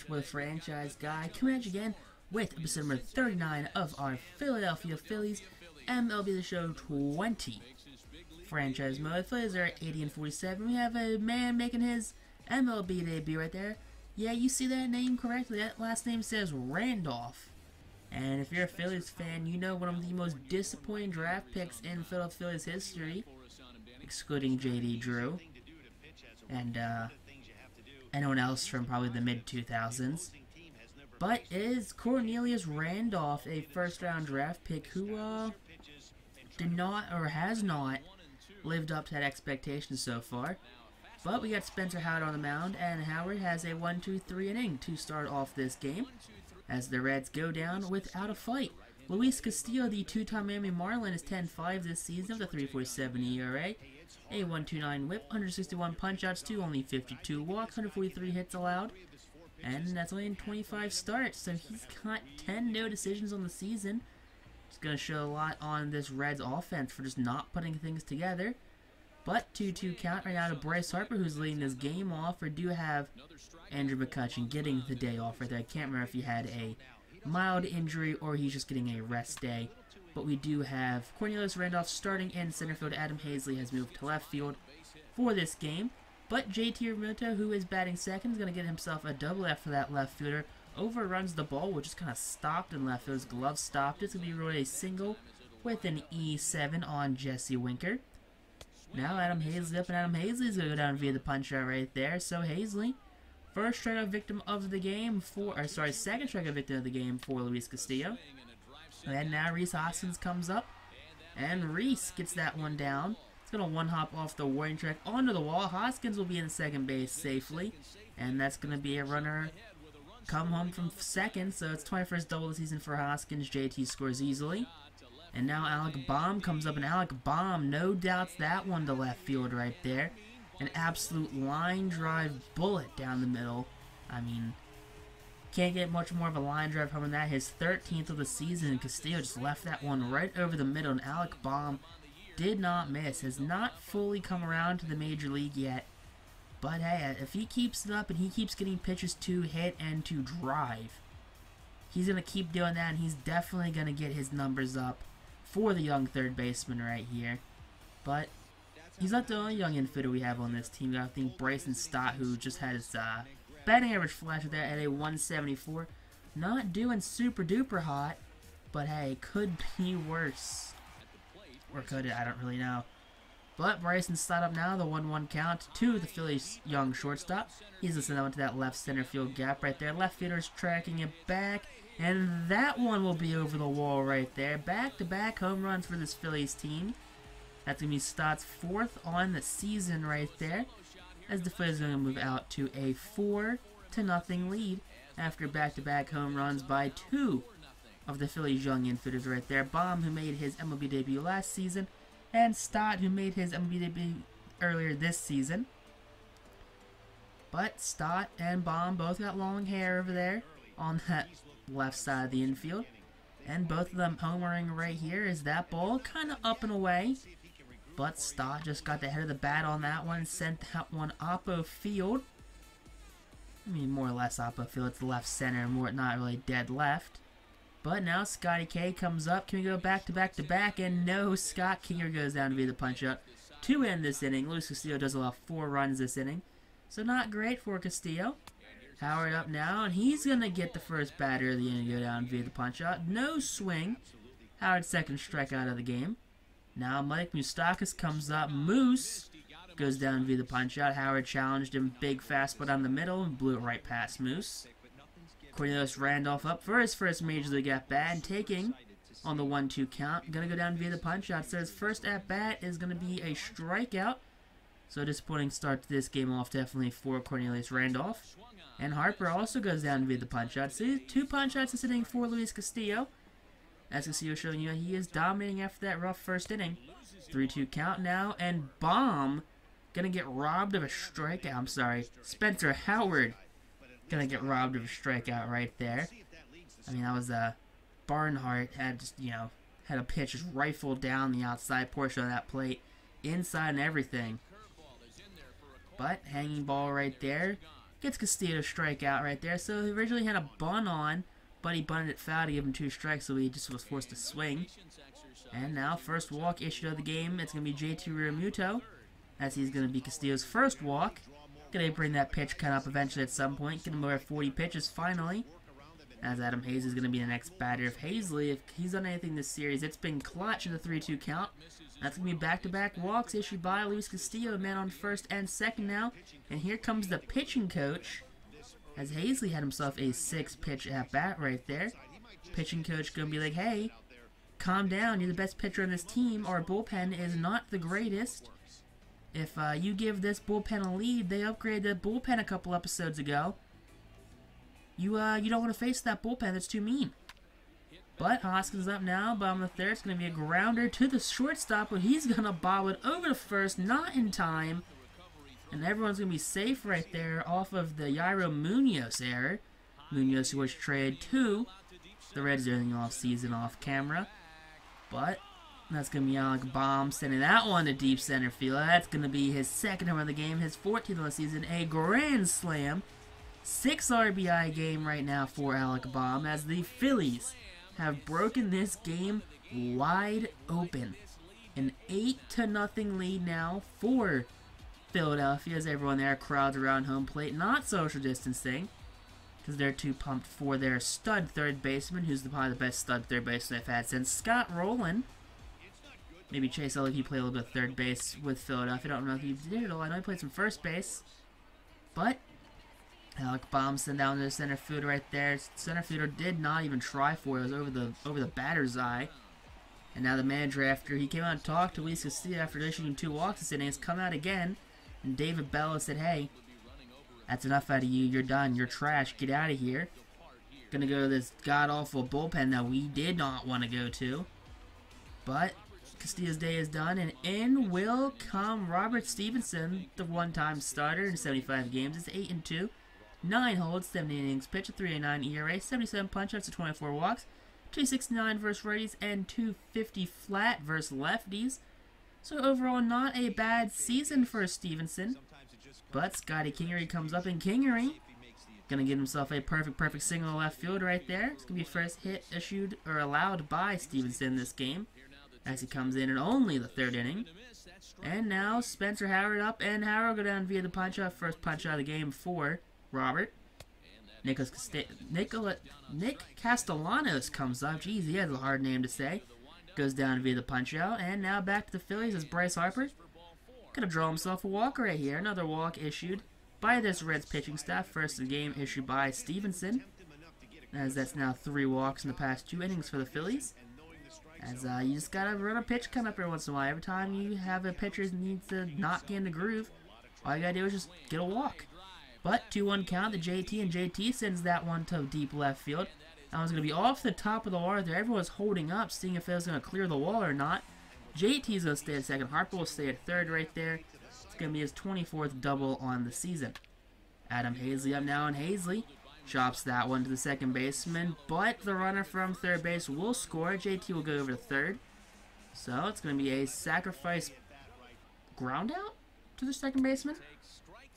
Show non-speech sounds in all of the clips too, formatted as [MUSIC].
everyone. It's the franchise guy coming at you again with episode number 39 of our Philadelphia Phillies MLB The Show 20 franchise mode. Phillies are 80 and 47. We have a man making his MLB debut right there. Yeah, you see that name correctly. That last name says Randolph. And if you're a Phillies fan, you know one of the most disappointing draft picks in Philadelphia history, excluding J.D. Drew. And, uh, anyone else from probably the mid 2000s. But is Cornelius Randolph a first round draft pick who uh, did not or has not lived up to that expectation so far? But we got Spencer Howard on the mound, and Howard has a 1 2 3 inning to start off this game as the Reds go down without a fight. Luis Castillo, the two time Miami Marlin, is 10 5 this season with a 3.47 ERA a 129 whip, 161 punch-outs to only 52 walks, 143 hits allowed, and that's only in 25 starts, so he's got 10 no decisions on the season. It's going to show a lot on this Reds offense for just not putting things together. But 2-2 count right now to Bryce Harper, who's leading this game off. We do have Andrew McCutchen getting the day off right there. I can't remember if he had a mild injury or he's just getting a rest day. But we do have Cornelius Randolph starting in center field. Adam Haseley has moved to left field for this game. But JT Realmuto, who is batting second, is going to get himself a double after that left fielder. Overruns the ball, which is kind of stopped in left field. His glove stopped. It's going to be really a single with an E7 on Jesse Winker. Now Adam Haseley up, and Adam Haseley is going to go down via the punch out right there. So Haseley, first strikeout victim of the game for, or sorry, second strikeout victim of the game for Luis Castillo. And now Rhys Hoskins comes up. And Rhys gets that one down. It's going to one hop off the warning track onto the wall. Hoskins will be in second base safely. And that's going to be a runner come home from second. So it's 21st double the season for Hoskins. JT scores easily. And now Alec Bohm comes up. And Alec Bohm, no doubts that one to left field right there. An absolute line drive bullet down the middle. I mean, can't get much more of a line drive home than that. His 13th of the season. Castillo just left that one right over the middle. And Alec Bohm did not miss. Has not fully come around to the major league yet. But hey, if he keeps it up and he keeps getting pitches to hit and to drive, he's going to keep doing that. And he's definitely going to get his numbers up for the young third baseman right here. But he's not the only young infielder we have on this team. I think Bryson Stott, who just had his uh, batting average flash with that at a 174. Not doing super duper hot, but hey, could be worse. Or could it? I don't really know. But Bryson Stott up now, the 1-1 count to the Phillies' young shortstop. He's listening out to that left center field gap right there. Left fielder's tracking it back, and that one will be over the wall right there. Back-to-back -back home runs for this Phillies team. That's going to be Stott's fourth on the season right there as the to move out to a 4 to nothing lead after back-to-back -back home runs by two of the Phillies' young infielders right there. Bohm, who made his MLB debut last season, and Stott, who made his MLB debut earlier this season. But Stott and Bohm both got long hair over there on that left side of the infield. And both of them homering right here is that ball kind of up and away. But Stott just got the head of the bat on that one, sent that one oppo field. I mean, more or less oppo field. It's left center, more not really dead left. But now Scotty K comes up. Can we go back to back to back? And no, Scott Kingery goes down to be the punch up to end this inning. Luis Castillo does allow four runs this inning. So not great for Castillo. Howard up now, and he's going to get the first batter of the inning go down via the punch out. No swing. Howard's second strikeout of the game. Now Mike Moustakas comes up. Moose goes down via the punch out. Howard challenged him. Big fastball on the middle and blew it right past Moose. Cornelius Randolph up for his first major league at bat and taking on the 1-2 count. Gonna go down via the punch out. His first at bat is gonna be a strikeout. So disappointing start to this game off definitely for Cornelius Randolph. And Harper also goes down via the punch out. So two punch outs sitting for Luis Castillo. As Castillo showing you, he is dominating after that rough first inning. 3-2 count now, and Bohm gonna get robbed of a strikeout. I'm sorry, Spencer Howard gonna get robbed of a strikeout right there. I mean, that was a uh, Barnhart had just, you know had a pitch just rifled down the outside portion of that plate, inside and everything. But hanging ball right there. Gets Castillo strikeout right there. So he originally had a bun on, but he bunted it foul to give him two strikes, so he just was forced to swing. And now, first walk issued of the game. It's going to be JT Realmuto, as he's going to be Castillo's first walk. Going to bring that pitch cut up eventually at some point. Get him over 40 pitches finally. As Adam Haseley is going to be the next batter. If Haseley, if he's done anything this series, it's been clutch in the 3-2 count. That's going to be back-to-back -back walks issued by Luis Castillo, man on first and second now. And here comes the pitching coach, as Haseley had himself a six-pitch at-bat right there. Pitching coach to be like, hey, calm down, you're the best pitcher on this team. Our bullpen is not the greatest. If uh, you give this bullpen a lead, they upgraded the bullpen a couple episodes ago. You uh, you don't want to face that bullpen, that's too mean. But Hoskins up now, bottom of the third. It's going to be a grounder to the shortstop, but he's going to bob it over to first, not in time. And everyone's going to be safe right there off of the Yairo Munoz error. Munoz was traded to the Reds during the off-season off-camera. But that's going to be Alec Bohm sending that one to deep center field. That's going to be his second home of the game, his 14th of the season, a grand slam. Six RBI game right now for Alec Bohm as the Phillies have broken this game wide open. An 8 to nothing lead now for Philadelphia as everyone there crowds around home plate, not social distancing because they're too pumped for their stud third baseman, who's the, probably the best stud third baseman they've had since Scott Rolen. Maybe Chase Utley, he played a little bit of third base with Philadelphia. I don't know if he did it all. I know he played some first base. But Alec Bohm sent down to the center fielder right there. Center fielder did not even try for it. It was over the over the batter's eye. And now the manager, after he came out and talked to Luis Castillo after issuing two walks this inning, has come out again. And David Bella said, hey, that's enough out of you. You're done. You're trash. Get out of here. Gonna go to this god-awful bullpen that we did not want to go to. But Castillo's day is done, and in will come Robert Stephenson, the one-time starter in 75 games. It's 8 and 2. 9 holds, 70 innings pitch, a 3.89 ERA, 77 punch-outs, to 24 walks, 269 versus righties, and 250 flat versus lefties. So overall, not a bad season for Stephenson. But Scotty Kingery comes up, and Kingery gonna get himself a perfect, perfect single left field right there. It's gonna be first hit issued or allowed by Stephenson this game, as he comes in in only the third inning. And now Spencer Howard up, and Howard go down via the punch out, first punch out of the game for Robert. Nicholas Nicola Nick Castellanos comes up. Jeez, he has a hard name to say. Goes down via the punch out. And now back to the Phillies as Bryce Harper. Gonna draw himself a walk right here. Another walk issued by this Reds pitching staff. First of the game issued by Stephenson. As that's now three walks in the past two innings for the Phillies. As uh, you just gotta run a pitch come up every once in a while. Every time you have a pitcher needs to not get in the groove, all you gotta do is just get a walk. But 2-1 count the JT, and JT sends that one to deep left field. That was going to be off the top of the wall there. Everyone's holding up, seeing if it was going to clear the wall or not. JT's going to stay at second. Harper will stay at third right there. It's going to be his 24th double on the season. Adam Haseley up now, and Haseley chops that one to the second baseman, but the runner from third base will score. JT will go over to third. So it's going to be a sacrifice ground out to the second baseman.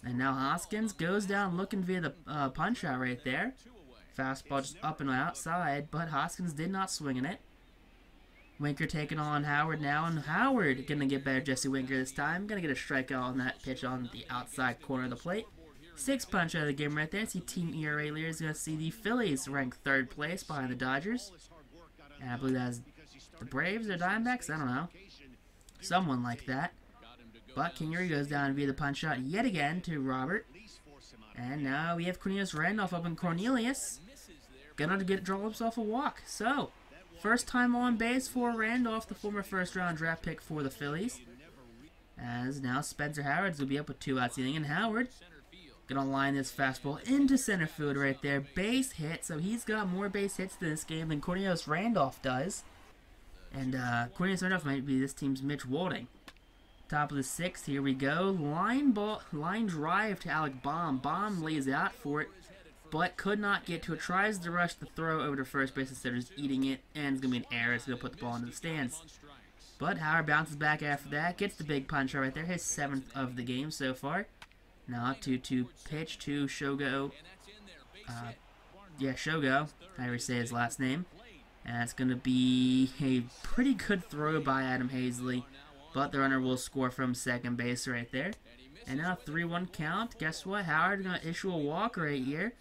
And now Hoskins goes down looking via the uh, punch out right there. Fastball just up and outside, but Hoskins did not swing in it. Winker taking on Howard now, and Howard gonna get better Jesse Winker this time. Gonna get a strikeout on that pitch on the outside corner of the plate. Six punch out of the game right there. See Team ERA leader is gonna see the Phillies rank third place behind the Dodgers. And I believe that's the Braves or Diamondbacks. I don't know. Someone like that. But Kingery goes down via the punch shot yet again to Robert. And now we have Cornelius Randolph up in Cornelius. Gonna get draw himself a walk. So, first time on base for Randolph, the former first round draft pick for the Phillies. As now Spencer Howard's will be up with two outs inning, and Howard gonna line this fastball into center field right there. Base hit, so he's got more base hits this game than Cornelius Randolph does. And uh, Cornelius Randolph might be this team's Mitch Walding. Top of the sixth, here we go. Line ball, line drive to Alec Bohm. Bohm lays out for it, but could not get to it. Tries to rush the throw over to first base instead of just eating it, and it's going to be an error. It's going to put the ball into the stands. But Howard bounces back after that, gets the big punch right there, his seventh of the game so far. Now 2-2 pitch to Shogo. Uh, yeah, Shogo. How say his last name. And it's going to be a pretty good throw by Adam Haseley. But the runner will score from second base right there. And now 3-1 count. Guess what? Howard going to issue a walk right here.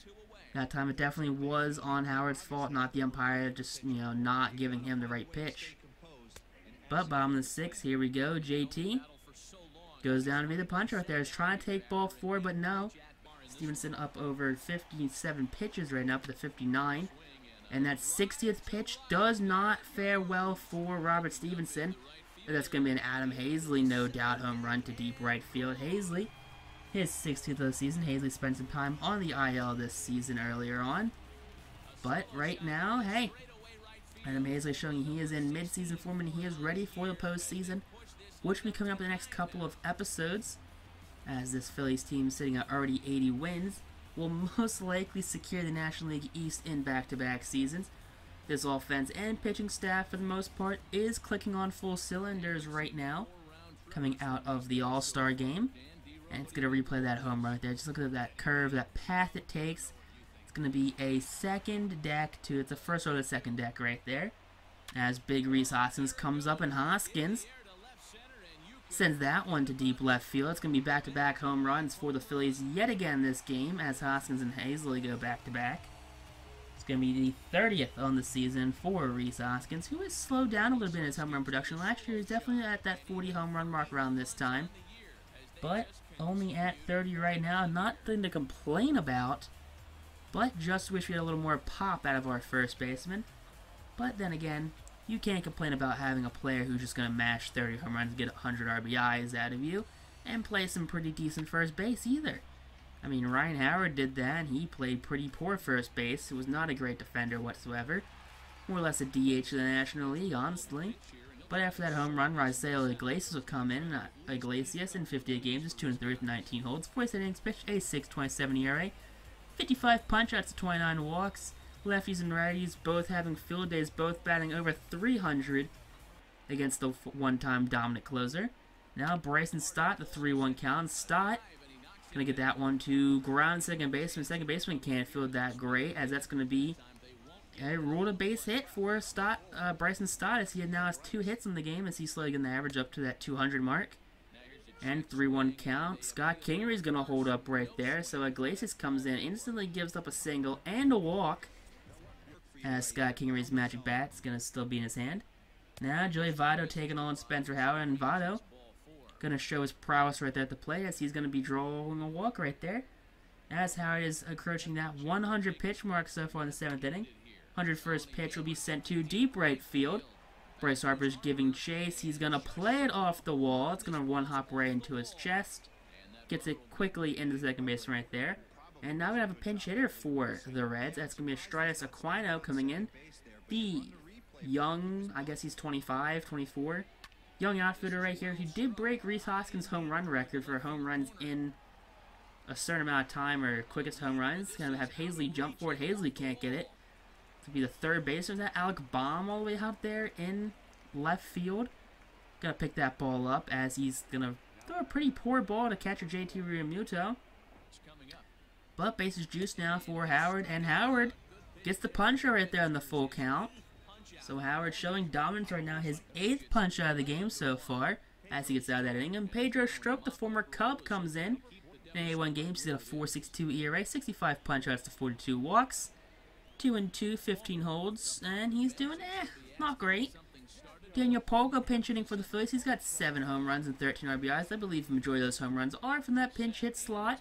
That time it definitely was on Howard's fault, not the umpire, just, you know, not giving him the right pitch. But bottom of the sixth, here we go. JT goes down to be the puncher right there. He's trying to take ball four, but no. Stephenson up over 57 pitches right now up to 59. And that 60th pitch does not fare well for Robert Stephenson. That's going to be an Adam Haseley, no doubt, home run to deep right field. Haseley, his 16th of the season. Haseley spent some time on the IL this season earlier on. But right now, hey, Adam Haseley showing he is in mid-season form and he is ready for the postseason, which will be coming up in the next couple of episodes. As this Phillies team sitting at already 80 wins, will [LAUGHS] most likely secure the National League East in back-to-back -back seasons. This offense and pitching staff, for the most part, is clicking on full cylinders right now, coming out of the All-Star game. And it's going to replay that home right there. Just look at that curve, that path it takes. It's going to be a second deck to, it's a first or the second deck right there. As Big Rhys Hoskins comes up and Hoskins sends that one to deep left field. It's going to be back-to-back -back home runs for the Phillies yet again this game as Hoskins and Haseley go back-to-back. -back. It's going to be the 30th on the season for Rhys Hoskins, who has slowed down a little bit in his home run production. Last year, he was definitely at that 40 home run mark around this time. But only at 30 right now. Nothing to complain about. But just wish we had a little more pop out of our first baseman. But then again, you can't complain about having a player who's just going to mash 30 home runs, get 100 RBIs out of you, and play some pretty decent first base either. I mean, Ryan Howard did that, and he played pretty poor first base. He was not a great defender whatsoever. More or less a DH in the National League, honestly. But after that home run, Raisel Iglesias would come in. Uh, Iglesias in 58 games is 2 and 3 with 19 holds, 47 innings pitched, a 6.27 ERA, 55 punch outs to 29 walks. Lefties and righties both having field days, both batting over 300 against the one-time dominant closer. Now Bryson Stott, the 3-1 count. Stott gonna get that one to ground second baseman. Second baseman can't field that great, as that's gonna be a ruled a base hit for Stott, uh, Bryson Stott as he now has two hits in the game as he's slugging the average up to that 200 mark. And 3-1 count. Scott Kingery's going to hold up right there. So Iglesias comes in, instantly gives up a single and a walk. As Scott Kingery's magic bat is going to still be in his hand. Now Joey Votto taking on Spencer Howard. And Votto going to show his prowess right there at the plate as he's going to be drawing a walk right there. As Howard is approaching that 100 pitch mark so far in the seventh inning. 101st pitch will be sent to deep right field. Bryce Harper's giving chase. He's going to play it off the wall. It's going to one hop right into his chest. Gets it quickly into the second base right there. And now we have a pinch hitter for the Reds. That's going to be Estradis Aquino coming in. The young, I guess he's 25, 24. Young outfielder right here. who did break Rhys Hoskins' home run record for home runs in a certain amount of time or quickest home runs. To have Haseley jump for it. Haseley can't get it to be the third baseman. That Alec Bohm all the way up there in left field? Gonna pick that ball up as he's gonna throw a pretty poor ball to catcher JT Realmuto. But bases juice now for Howard, and Howard gets the puncher right there on the full count. So Howard showing dominance right now, his eighth punch out of the game so far as he gets out of that inning. And Pedro Strop, the former Cub, comes in. In 81 games, he's got a 4.62 ERA, 65 punch outs to 42 walks. 2 and 2, 15 holds, and he's doing eh, not great. Daniel Palka pinch hitting for the Phillies. He's got 7 home runs and 13 RBIs. I believe the majority of those home runs are from that pinch hit slot.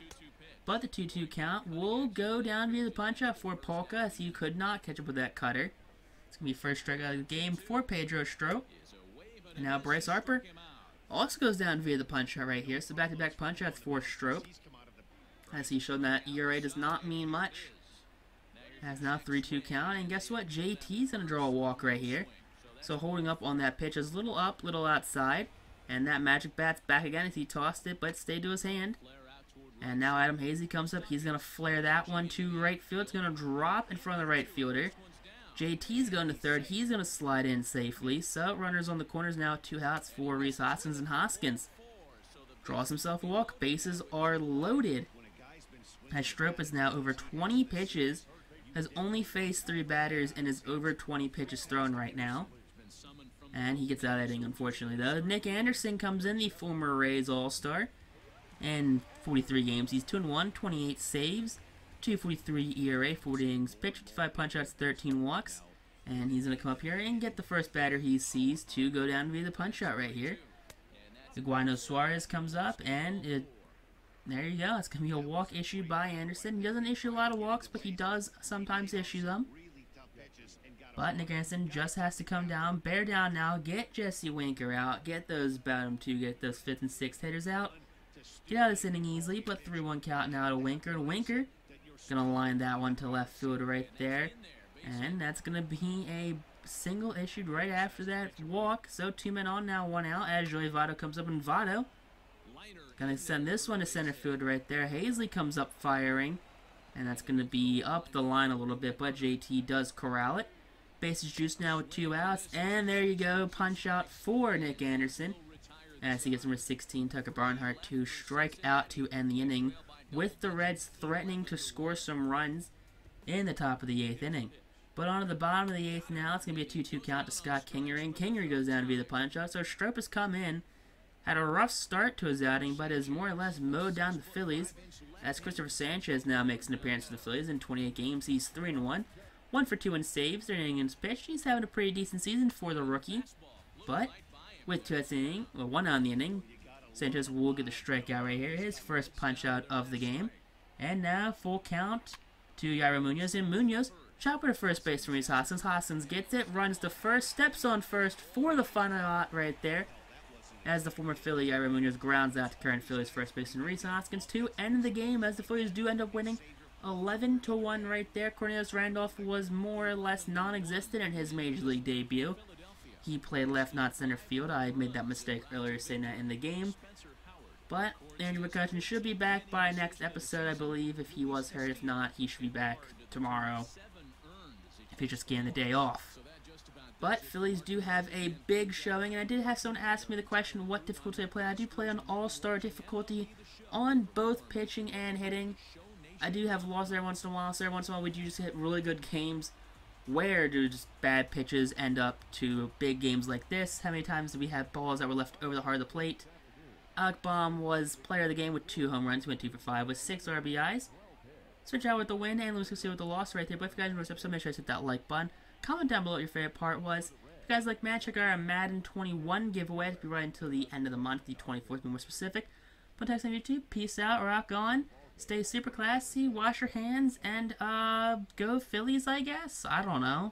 But the 2-2 count will go down via the punch out for Palka as he could not catch up with that cutter. It's going to be first strikeout of the game for Pedro Strop. And now Bryce Harper also goes down via the punch out right here. So back-to-back -back punch outs for Strop. As he showed that ERA does not mean much. Has now 3-2 count. And guess what? JT's going to draw a walk right here. So holding up on that pitch is a little up, little outside. And that magic bat's back again as he tossed it, but stayed to his hand. And now Adam Haseley comes up. He's going to flare that one to right field. It's going to drop in front of the right fielder. JT's going to third. He's going to slide in safely. So runners on the corners now. Two outs for Rhys Hoskins and Hoskins. Draws himself a walk. Bases are loaded. As Strop is now over 20 pitches, has only faced three batters, and is over 20 pitches thrown right now. And he gets out of inning, unfortunately, though. Nick Anderson comes in, the former Rays All-Star. In 43 games, he's 2-1, 28 saves, 243 ERA, 40 innings pitched, 55 punch-outs, 13 walks. And he's going to come up here and get the first batter he sees to go down via the punch-out right here. Eugenio Suarez comes up, and it, there you go. It's going to be a walk issued by Anderson. He doesn't issue a lot of walks, but he does sometimes issue them. But Nick Anderson just has to come down, bear down now, get Jesse Winker out, get those bottom two, get those fifth and sixth hitters out. Get out of this inning easily, but 3-1 count now to Winker. Winker gonna line that one to left field right there. And that's gonna be a single issued right after that walk. So two men on now, one out as Joey Votto comes up and Votto gonna send this one to center field right there. Haseley comes up firing. And that's gonna be up the line a little bit, but JT does corral it. Bases juice now with two outs. And there you go. Punch out for Nick Anderson. As he gets number 16, Tucker Barnhart to strike out to end the inning. With the Reds threatening to score some runs in the top of the eighth inning. But on to the bottom of the eighth now, it's going to be a 2-2 count to Scott Kingery. And Kingery goes down to be the punch out. So Strop has come in. Had a rough start to his outing, but has more or less mowed down the Phillies. As Christopher Sanchez now makes an appearance for the Phillies in 28 games, he's 3 and 1. One for two in saves, their innings pitched. He's having a pretty decent season for the rookie. But with two outs inning, well, one on the inning, Sanchez will get the strikeout right here. His first punch out of the game. And now full count to Yairo Munoz. And Munoz chopper to first base from Rhys Hoskins. Hoskins gets it, runs the first, steps on first for the final out right there. As the former Philly, Yairo Munoz grounds out to current Phillies first baseman Rhys Hoskins to end the game as the Phillies do end up winning 11 to 1 right there. Cornelius Randolph was more or less non existent in his major league debut. He played left, not center field. I made that mistake earlier saying that in the game. But Andrew McCutchen should be back by next episode, I believe, if he was hurt. If not, he should be back tomorrow. If he just getting the day off. But Phillies do have a big showing, and I did have someone ask me the question, what difficulty I play. I do play on all-star difficulty on both pitching and hitting. I do have losses every once in a while, so every once in a while we do just hit really good games. Where do just bad pitches end up to big games like this? How many times do we have balls that were left over the heart of the plate? Alec Bohm was player of the game with two home runs, he went two for five with six RBIs. Switch out with the win and Luis Garcia with the loss right there. But if you guys enjoyed this episode, make sure to hit that like button. Comment down below what your favorite part was. If you guys like Match, check out our Madden 21 giveaway. It'll be right until the end of the month, the 24th, to be more specific. But text on YouTube. Peace out, rock on. Stay super classy, wash your hands, and uh, go Phillies, I guess? I don't know.